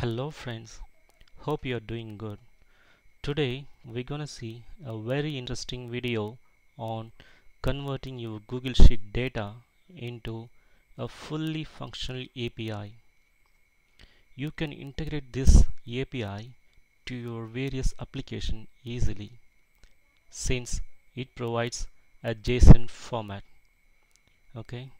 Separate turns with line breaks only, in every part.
Hello friends, hope you are doing good. Today we're gonna see a very interesting video on converting your Google Sheet data into a fully functional API. You can integrate this API to your various application easily since it provides a JSON format. Okay,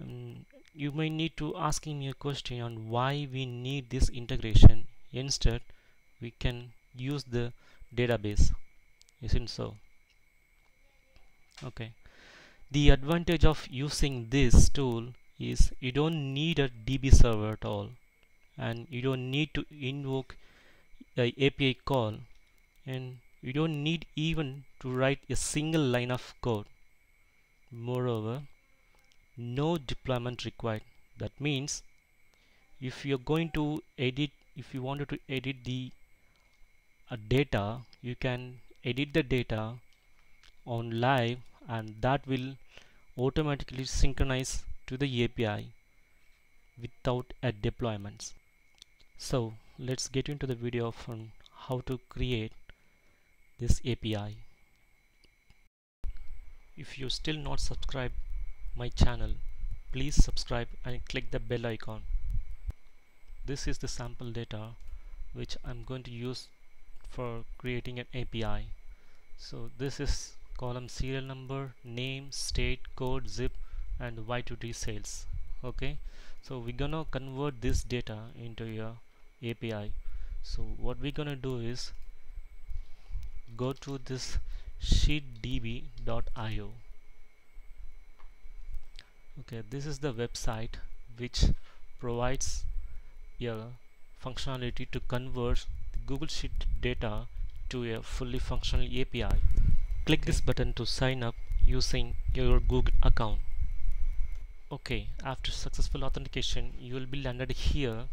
um, you may need to asking me a question on why we need this integration. Instead we can use the database. Isn't so? Okay. The advantage of using this tool is you don't need a DB server at all and you don't need to invoke a API call and you don't need even to write a single line of code. Moreover no deployment required. That means if you're going to edit if you wanted to edit the uh, data you can edit the data on live and that will automatically synchronize to the API without a deployments so let's get into the video on how to create this API if you still not subscribed my channel please subscribe and click the bell icon. This is the sample data which I'm going to use for creating an API so this is column serial number name state code zip and YTD sales. Okay? So we're gonna convert this data into your API so what we're gonna do is go to this sheetdb.io okay this is the website which provides a functionality to convert Google Sheet data to a fully functional API click this button to sign up using your Google account. Okay after successful authentication you will be landed here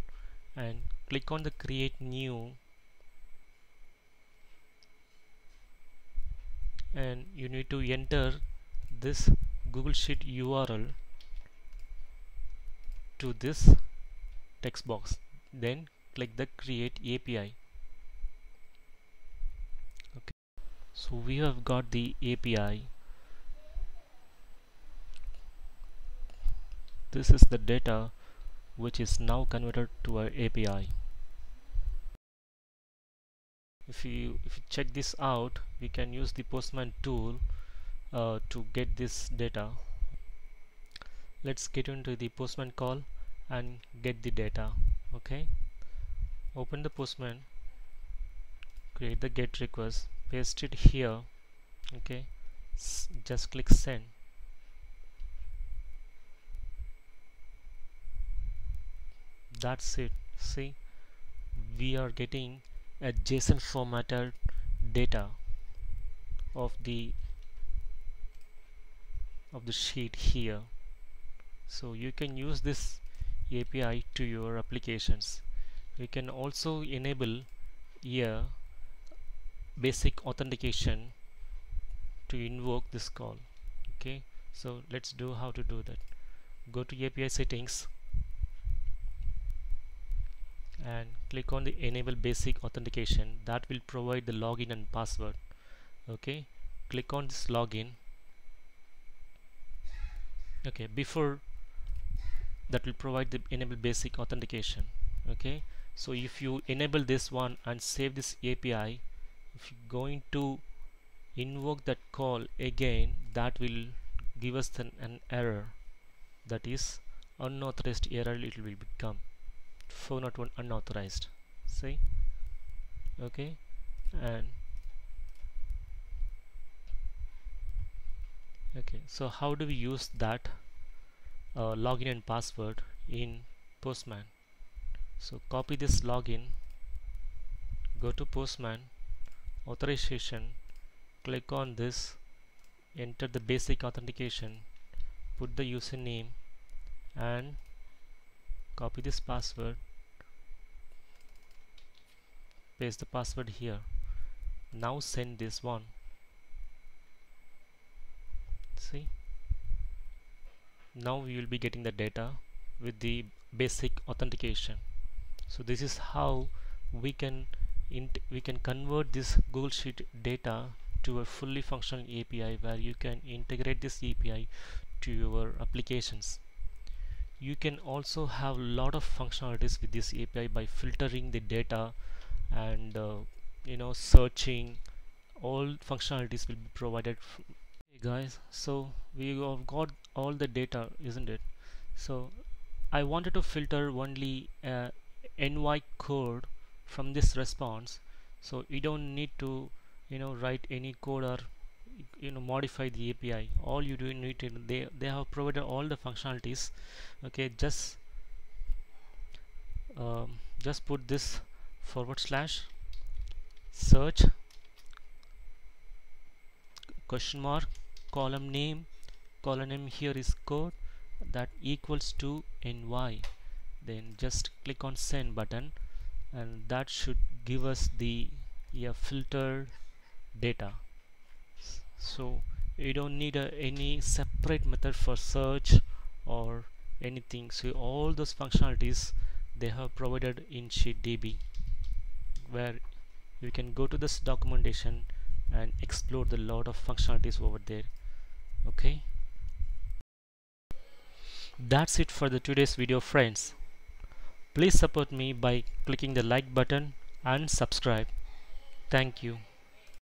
and click on the create new. And you need to enter this Google Sheet URL to this text box. Then click the create API okay. So we have got the API this is the data which is now converted to our API if you if you check this out we can use the postman tool uh, to get this data let's get into the postman call and get the data okay? Open the postman create the get request paste it here okay? S just click send. That's it. See we are getting a JSON formatted data of the of the sheet here so you can use this API to your applications. You can also enable here basic authentication to invoke this call. Okay so let's do how to do that. Go to API settings and click on the enable basic authentication. That will provide the login and password. Okay click on this login. Okay before that will provide the enable basic authentication okay? So if you enable this one and save this API if you're going to invoke that call again that will give us an, an error. That is unauthorized error it will become. For not one unauthorized. See? Okay? And okay so how do we use that uh, login and password in Postman. So copy this login go to Postman authorization click on this enter the basic authentication put the username and copy this password paste the password here. Now send this one. See now we will be getting the data with the basic authentication. So this is how we can we can convert this Google Sheet data to a fully functional API where you can integrate this API to your applications. You can also have a lot of functionalities with this API by filtering the data and uh, you know searching. All functionalities will be provided hey guys so we have got all the data isn't it? So I wanted to filter only uh, ny code from this response. So you don't need to you know write any code or you know modify the API all you do need to they they have provided all the functionalities. Okay just um, just put this forward slash search question mark column name column here is code that equals to ny then just click on send button and that should give us the yeah, filtered data. So you don't need a, any separate method for search or anything. So all those functionalities they have provided in SheetDB where you can go to this documentation and explore the lot of functionalities over there. Okay that's it for the today's video friends. Please support me by clicking the like button and subscribe. Thank you